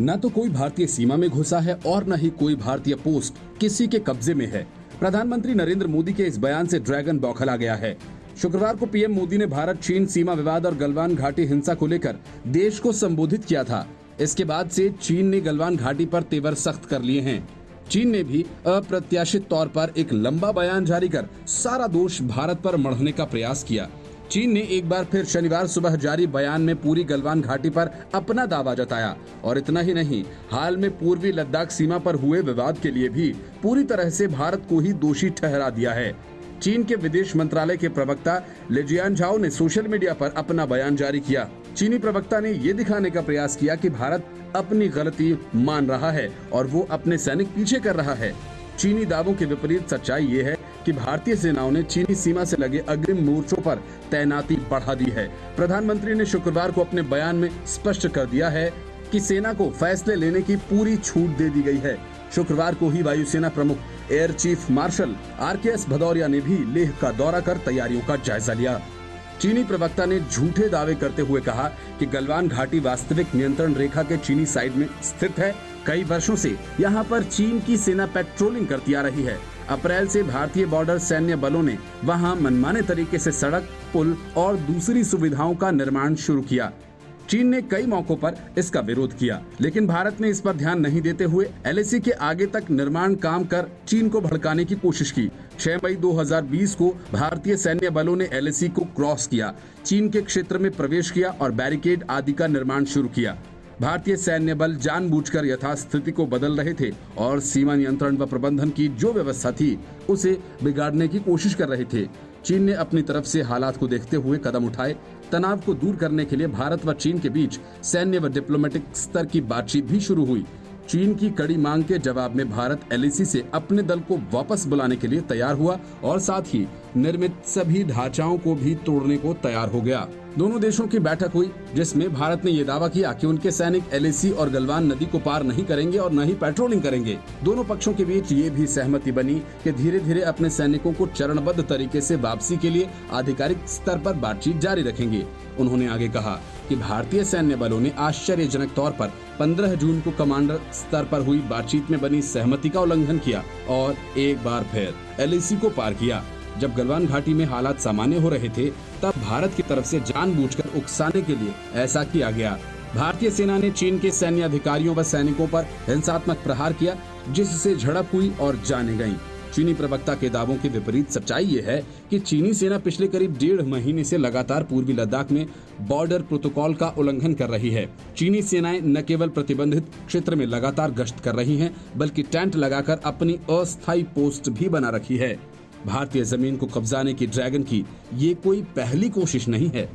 न तो कोई भारतीय सीमा में घुसा है और न ही कोई भारतीय पोस्ट किसी के कब्जे में है। प्रधानमंत्री नरेंद्र मोदी के इस बयान से ड्रैगन बौखला गया है। शुक्रवार को पीएम मोदी ने भारत, चीन, सीमा विवाद और गलवान घाटी हिंसा को लेकर देश को संबोधित किया था। इसके बाद से चीन ने गलवान घाटी पर तेवर सख्त कर लिए हैं। चीन ने भी अप्रत्याशित तौर पर एक लंबा बयान जारी कर सारा दोष भारत पर मढ़ने का प्रयास किया। चीन ने एक बार फिर शनिवार सुबह जारी बयान में पूरी गलवान घाटी पर अपना दावा जताया। और इतना ही नहीं, हाल में पूर्वी लद्दाख सीमा पर हुए विवाद के लिए भी पूरी तरह से भारत को ही दोषी ठहरा दिया है। चीन के विदेश मंत्रालय के प्रवक्ता लेजियान झाओ ने सोशल मीडिया पर अपना बयान जारी किया। चीनी प्रवक्ता ने ये दिखाने का प्रयास किया कि भारत अपनी गलती मान रहा है और वो अपने सैनिक पीछे कर रहा है। चीनी दावों के विपरीत सच्चाई ये है कि भारतीय सेनाओं ने चीनी सीमा से लगे अग्रिम मोर्चों पर तैनाती बढ़ा दी है। प्रधानमंत्री ने शुक्रवार को अपने बयान में स्पष्ट कर दिया है कि सेना को फैसले लेने की पूरी छूट दे दी गई है। शुक्रवार को ही वायुसेना प्रमुख, air chief marshal R K S Bhadauria ने भी लेह का दौरा कर तैयारियों का जायजा लिया। चीनी प्रवक्ता ने झूठे दावे करते हुए कहा कि गलवान घाटी वास्तविक नियंत्रण रेखा के चीनी साइड में स्थित है। कई वर्षों से यहाँ पर चीन की सेना पेट्रोलिंग करती आ रही है। अप्रैल से भारतीय बॉर्डर सैन्य बलों ने वहाँ मनमाने तरीके से सड़क, पुल और दूसरी सुविधाओं का निर्माण शुरू किया। चीन ने कई मौकों पर इसका विरोध किया, लेकिन भारत ने इस पर ध्यान नहीं देते हुए एलएसी के आगे तक निर्माण काम कर चीन को भड़काने की कोशिश की। 6 मई 2020 को भारतीय सैन्य बलों ने एलएसी को क्रॉस किया। चीन के क्षेत्र में प्रवेश किया और बैरिकेड आदि का निर्माण शुरू किया। भारतीय सैन्य बल जानबूझकर यथास्थिति को बदल रहे थे और सीमा नियंत्रण व प्रबंधन की जो व्यवस्था थी, उसे बिगाड़ने की कोशिश कर रहे थे। चीन ने अपनी तरफ़ से हालात को देखते हुए कदम उठाए। तनाव को दूर करने के लिए भारत व चीन के बीच सैन्य व डिप्लोमेटिक स्तर की बातचीत भी शुरू हुई। चीन की कड़ी मांग के जवाब में भारत एलएसी से अपने दल को वापस बुलाने के लिए तैयार हुआ और साथ ही निर्मित सभी ढांचाओं को भी तोड़ने को तैयार हो गया। दोनों देशों की बैठक हुई, जिसमें भारत ने ये दावा किया कि उनके सैनिक एलएसी और गलवान नदी को पार नहीं करेंगे और न ही पेट्रोलिंग करेंगे। दोनों पक्षों के बीच ये भी सहमति बनी कि धीरे धीरे अपने सैनिकों को चरणबद्ध तरीके से वापसी के लिए आधिकारिक स्तर पर बातचीत जारी रखेंगे, उन्होंने आगे कहा। कि भारतीय सैन्य बलों ने आश्चर्यजनक तौर पर 15 जून को कमांडर स्तर पर हुई बातचीत में बनी सहमति का उल्लंघन किया और एक बार फिर एलएसी को पार किया। जब गलवान घाटी में हालात सामान्य हो रहे थे, तब भारत की तरफ़ से जानबूझकर उकसाने के लिए ऐसा किया गया। भारतीय सेना ने चीन के सैन्य अधिकारियों व सैनिकों पर हिंसात्मक प्रहार किया, जिससे झड़प हुई और जाने गई चीनी प्रवक्ता के दावों के विपरीत सच्चाई ये है कि चीनी सेना पिछले करीब डेढ़ महीने से लगातार पूर्वी लद्दाख में बॉर्डर प्रोटोकॉल का उल्लंघन कर रही है। चीनी सेनाएँ न केवल प्रतिबंधित क्षेत्र में लगातार गश्त कर रही हैं, बल्कि टेंट लगाकर अपनी अस्थायी पोस्ट भी बना रखी है। भारतीय ज़मीन को कब्जाने की ड्रैगन की ये कोई पहली कोशिश नहीं है।